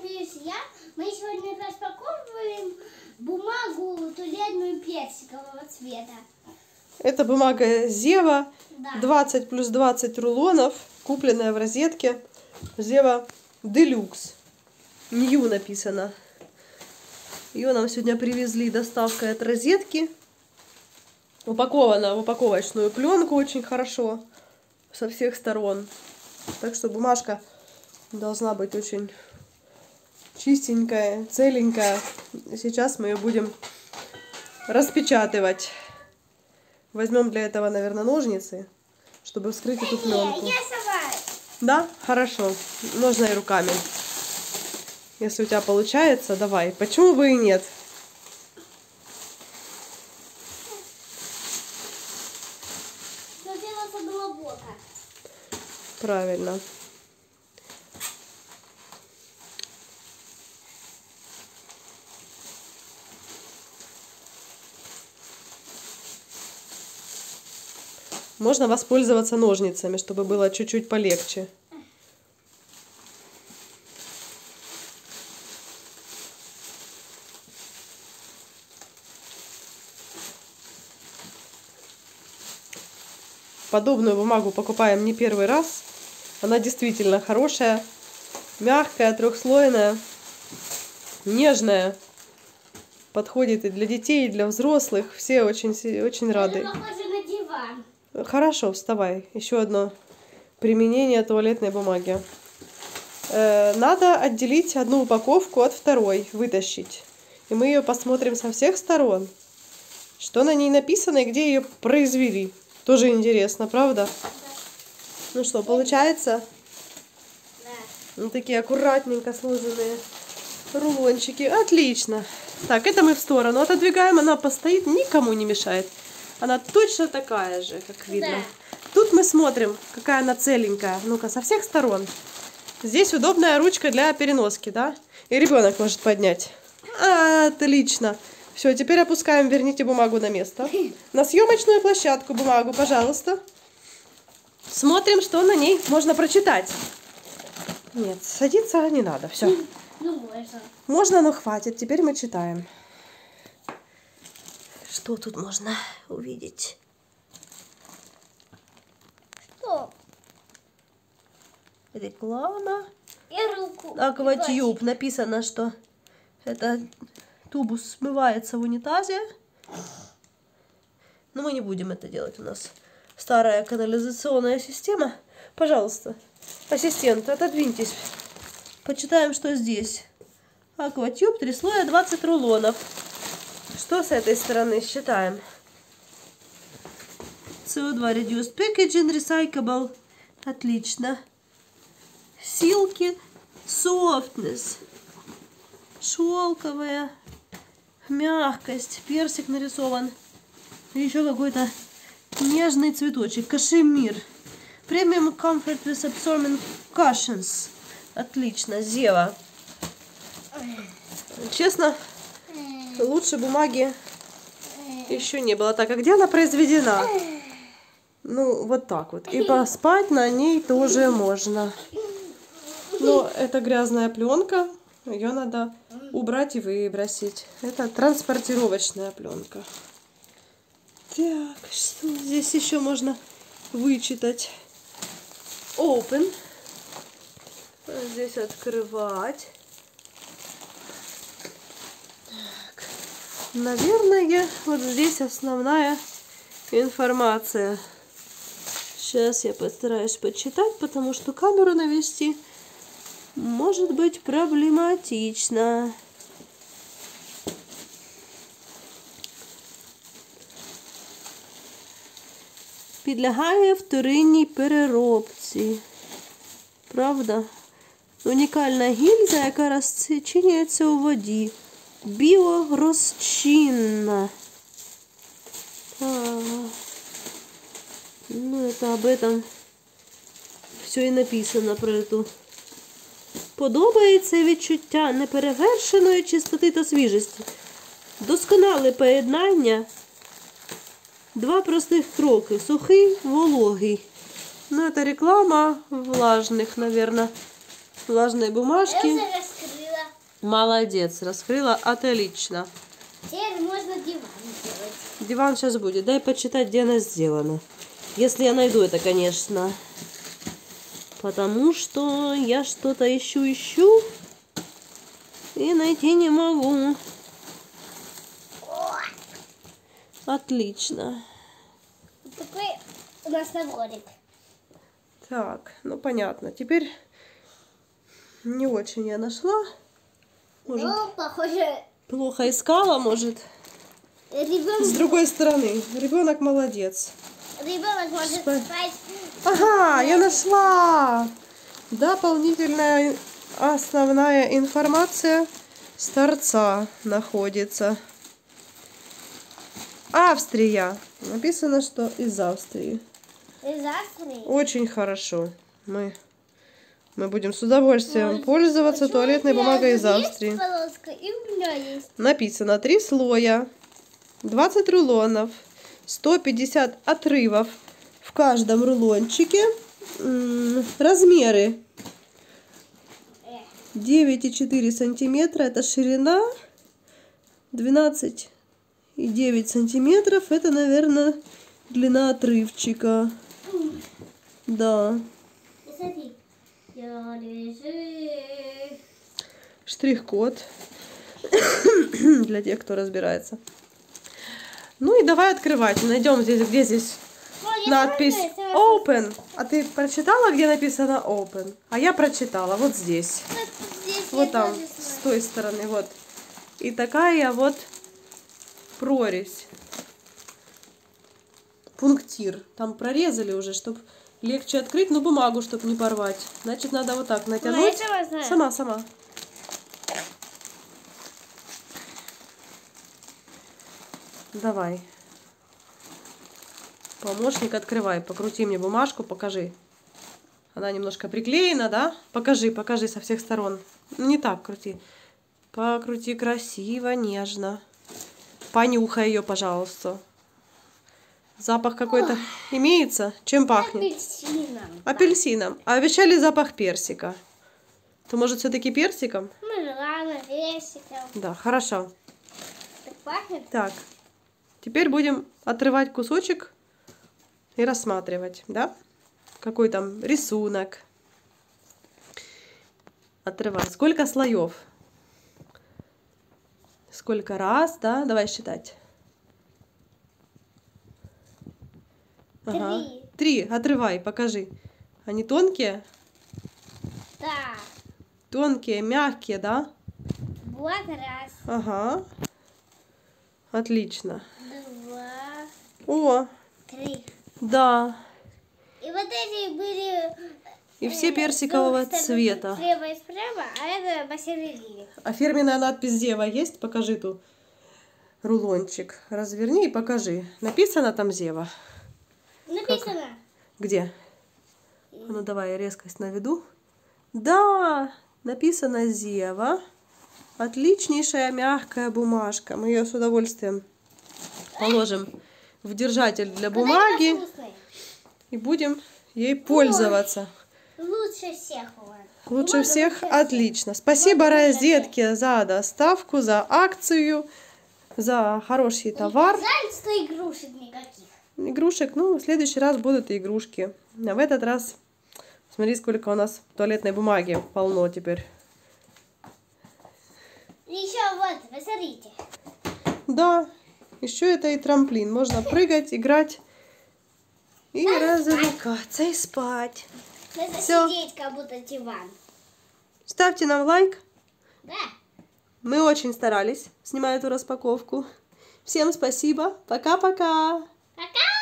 друзья, мы сегодня распаковываем бумагу туалетную персикового цвета. Это бумага Зева, Да. 20 плюс 20 рулонов, купленная в розетке. Зева Делюкс. Нью написано. Ее нам сегодня привезли доставкой от розетки. Упакована в упаковочную пленку очень хорошо со всех сторон. Так что бумажка должна быть очень чистенькая, целенькая. Сейчас мы ее будем распечатывать. Возьмем для этого, наверное, ножницы, чтобы вскрыть эту пленку. Да? Хорошо. Можно и руками. Если у тебя получается, давай. Почему бы и нет? Правильно. Можно воспользоваться ножницами, чтобы было чуть-чуть полегче. Подобную бумагу покупаем не первый раз. Она действительно хорошая, мягкая, трехслойная, нежная. Подходит и для детей, и для взрослых. Все очень, очень рады. Хорошо, вставай. Еще одно применение туалетной бумаги. Э, надо отделить одну упаковку от второй, вытащить. И мы ее посмотрим со всех сторон. Что на ней написано и где ее произвели. Тоже интересно, правда? Ну что, получается? Да. Ну, такие аккуратненько сложенные рулончики. Отлично. Так, это мы в сторону отодвигаем. Она постоит, никому не мешает. Она точно такая же, как видно. Да. Тут мы смотрим, какая она целенькая. Ну-ка, со всех сторон. Здесь удобная ручка для переноски, да? И ребенок может поднять. А, Отлично. Все, теперь опускаем, верните бумагу на место. На съемочную площадку бумагу, пожалуйста. Смотрим, что на ней можно прочитать. Нет, садиться не надо, все. Ну, можно. Можно, но хватит. Теперь мы читаем. Что тут можно увидеть? Что? Реклама. И руку. Акватюб. Написано, что это тубус смывается в унитазе. Но мы не будем это делать. У нас старая канализационная система. Пожалуйста, ассистент, отодвиньтесь. Почитаем, что здесь. Акватюб, три слоя, 20 рулонов. Что с этой стороны считаем? CO2 Reduced Packaging Recyclable. Отлично. Силки Softness. Шелковая. Мягкость. Персик нарисован. И еще какой-то нежный цветочек. Кашемир. Premium Comfort with Absorbent Cushions. Отлично. Зева. Честно, лучше бумаги еще не было. Так, а где она произведена? Ну, вот так вот. И поспать на ней тоже можно. Но это грязная пленка. Ее надо убрать и выбросить. Это транспортировочная пленка. Так, что здесь еще можно вычитать? Open. Здесь открывать. Наверное, вот здесь основная информация. Сейчас я постараюсь почитать, потому что камеру навести может быть проблематично. Підлягає вторинній переробці. Правда? Унікальна гільза, яка розчинюється у воді. Біорозчинна. Так. Ну, это об этом все і написано про эту. Подобається відчуття неперевершеної чистоти та свіжості. Досконале поєднання. Два простих кроки. Сухий, вологий. Ну, это реклама влажных, наверное, влажной Я бумажки. Молодец, раскрыла отлично. Теперь можно диван сделать. Диван сейчас будет. Дай почитать, где она сделана. Если я найду это, конечно. Потому что я что-то ищу, ищу. И найти не могу. Отлично. Вот такой у нас наборик. Так, ну понятно. Теперь не очень я нашла. Может, Ну, похоже, плохо искала, может. С ребенок, другой стороны, ребенок молодец. ребенок может Спа- спать. Ага, я нашла. Дополнительная основная информация с торца находится. Австрия. Написано, что из Австрии. Из Австрии. Очень хорошо. Мы, мы будем с удовольствием Ой, пользоваться почему туалетной бумагой из Австрии. Написано три слоя, 20 рулонов, 150 отрывов в каждом рулончике. Размеры Э, 9,4 сантиметра это ширина, 12,9 сантиметров это, наверное, длина отрывчика. Да. смотри. Штрих-код для тех, кто разбирается. Ну и давай открывать. Найдем здесь, где здесь надпись Open. А ты прочитала, где написано Open? А я прочитала, вот здесь. здесь Вот там, с той стороны, вот. И такая вот прорезь. Пунктир. Там прорезали уже, чтобы легче открыть, но бумагу, чтобы не порвать. Значит, надо вот так натянуть. Сама, сама. Давай. Помощник, открывай. Покрути мне бумажку, покажи. Она немножко приклеена, да? Покажи, покажи со всех сторон. Не так крути. Покрути красиво, нежно. Понюхай ее, пожалуйста. Запах какой-то имеется? Чем пахнет? Апельсином. Апельсином. А обещали запах персика. То может все-таки персиком? Мармеладом, персиком. Да, хорошо. Так пахнет? Так, теперь будем отрывать кусочек и рассматривать, да? Какой там рисунок. Отрывать. Сколько слоев? Сколько раз, да? Давай считать. Три. Три. Отрывай, покажи. Они тонкие? Да. Тонкие, мягкие, да? Вот раз, Ага. Отлично. два, О, три. да. И вот эти были... И э, все персикового сторон, цвета. Слева и справа, а это посередине. А фирменная надпись Зева есть? Покажи ту рулончик. Разверни и покажи. Написано там Зева. Написано. Где? А Ну давай резкость наведу. Да, написано Зева. Отличнейшая мягкая бумажка. Мы ее с удовольствием положим в держатель для бумаги это вкусный. и будем ей пользоваться. Лучше всех у вас. Лучше всех отлично. Спасибо розетке за доставку, за акцию, за хороший товар. Жаль, что игрушек никаких. Игрушек, ну, в следующий раз будут и игрушки. А в этот раз, смотри, сколько у нас туалетной бумаги полно теперь. Еще вот, посмотрите. Да, еще это и трамплин. Можно прыгать, играть и развлекаться, и спать. Надо Всё. сидеть, как будто диван. Ставьте нам лайк. Да. Мы очень старались, снимая эту распаковку. Всем спасибо. Пока-пока. Пока!